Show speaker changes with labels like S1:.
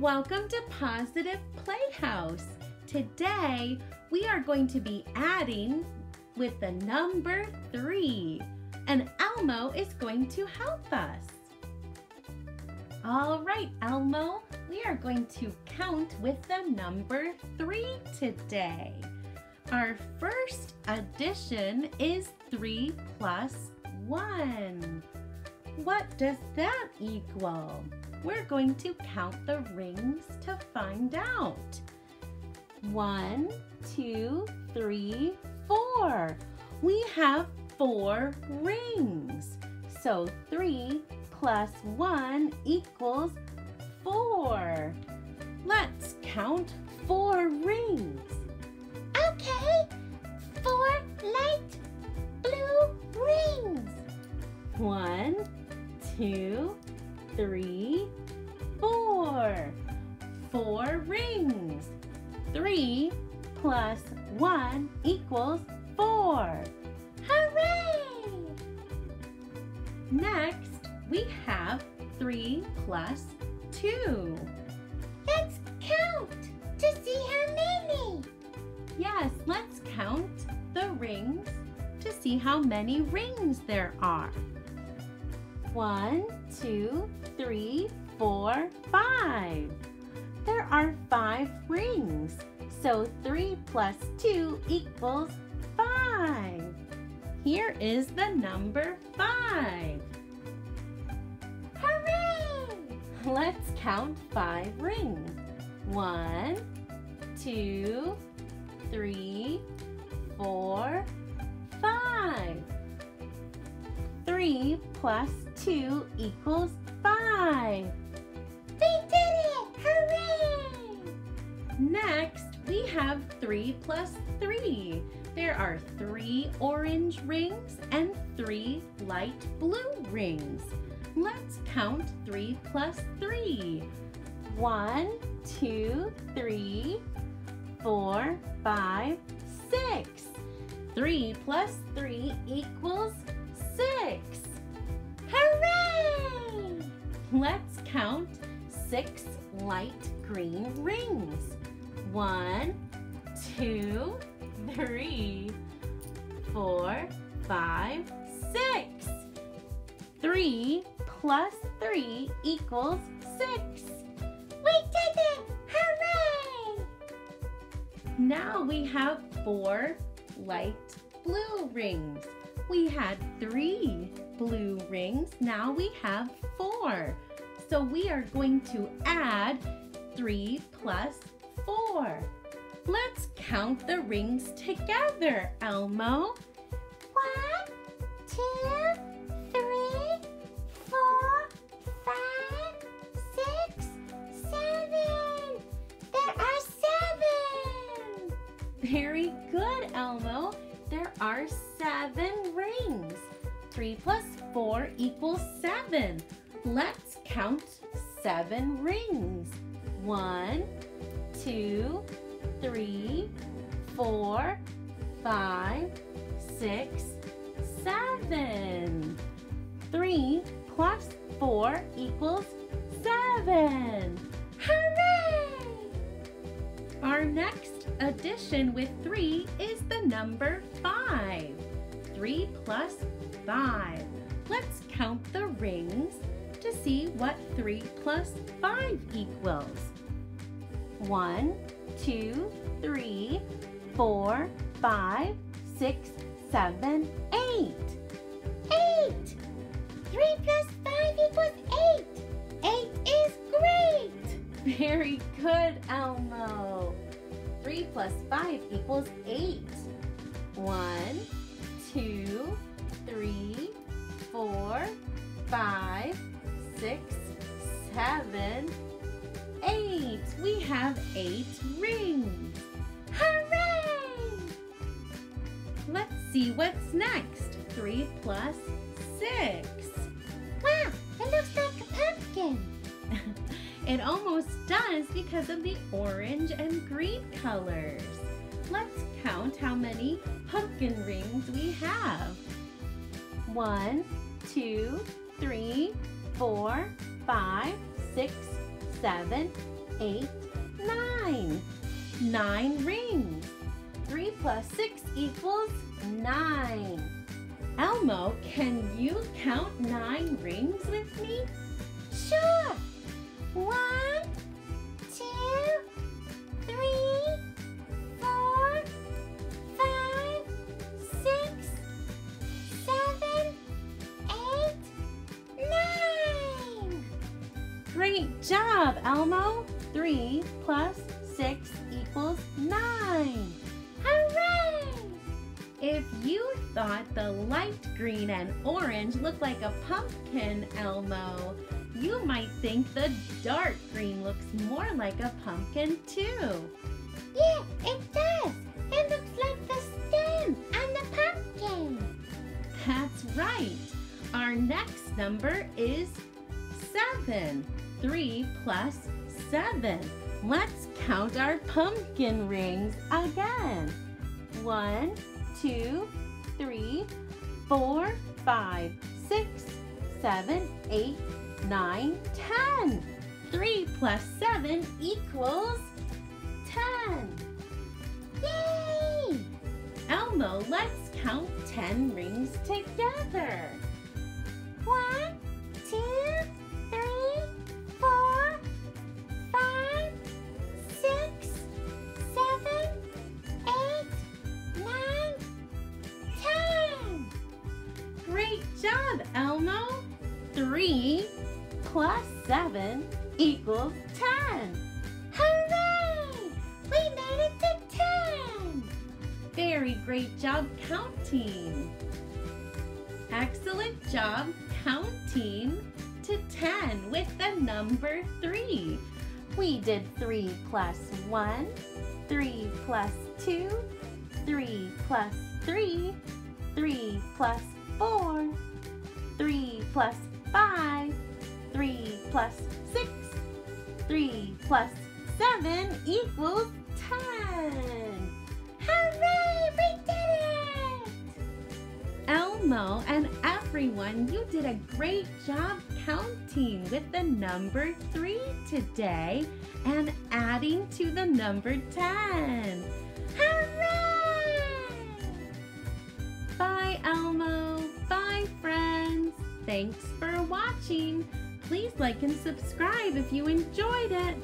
S1: Welcome to Positive Playhouse. Today we are going to be adding with the number three and Elmo is going to help us. All right, Elmo, we are going to count with the number three today. Our first addition is three plus one. What does that equal? We're going to count the rings to find out. One, two, three, four. We have four rings. So three plus one equals four. Let's count four rings.
S2: Okay, four light blue rings.
S1: One, two, three, four. Four rings. Three plus one equals four.
S2: Hooray!
S1: Next, we have three plus two.
S2: Let's count to see how many.
S1: Yes, let's count the rings to see how many rings there are. One, two, three, four, five. There are five rings, so three plus two equals five. Here is the number five.
S2: Hooray!
S1: Let's count five rings. One, two, three, four, five. Three plus two equals five.
S2: We did it! Hooray!
S1: Next, we have three plus three. There are three orange rings and three light blue rings. Let's count three plus three. One, two, three, four, five, six. Three plus three equals Let's count six light green rings. One, two, three, four, five, six. Three plus three equals six.
S2: We did it! Hooray!
S1: Now we have four light blue rings. We had three blue rings, now we have four. So we are going to add three plus four. Let's count the rings together, Elmo.
S2: One, two, three, four, five, six, seven. There are seven.
S1: Very good, Elmo. There are seven rings. Three plus four equals seven. Let's count seven rings. One, two, three, four, five, six, seven. Three plus four equals seven.
S2: Hooray!
S1: Our next addition with three is the number five. Three plus five. Let's count the rings to see what three plus five equals. One, two, three, four, five, six, seven, eight.
S2: Eight. Three plus five equals eight. Eight is great.
S1: Very good, Elmo. Three plus five equals eight. One, two, three, four, five, six, seven, eight. We have eight rings.
S2: Hooray!
S1: Let's see what's next. Three plus six.
S2: Wow, it looks like a pumpkin.
S1: It almost does because of the orange and green colors. Let's count how many pumpkin rings we have. One, two, three, four, five, six, seven, eight, nine. Nine rings. Three plus six equals nine. Elmo, can you count nine rings with me?
S2: Sure. One, two, three,
S1: Great job, Elmo. Three plus six equals nine.
S2: Hooray!
S1: If you thought the light green and orange looked like a pumpkin, Elmo, you might think the dark green looks more like a pumpkin too.
S2: Yeah, it does. It looks like the stem and the pumpkin.
S1: That's right. Our next number is seven. Three plus seven. Let's count our pumpkin rings again. One, two, three, four, five, six, seven, eight, nine, ten. Three plus seven equals ten.
S2: Yay!
S1: Elmo, let's count ten rings together. 3 plus 7 equals 10.
S2: Hooray! We made it to 10!
S1: Very great job counting. Excellent job counting to 10 with the number 3. We did 3 plus 1, 3 plus 2, 3 plus 3, 3 plus 4, 3 plus 3 plus 6, 3 plus 7 equals 10.
S2: Hooray! We did it!
S1: Elmo and everyone, you did a great job counting with the number 3 today and adding to the number 10.
S2: Hooray!
S1: Bye, Elmo. Bye, friends. Thanks for watching. Please like and subscribe if you enjoyed it.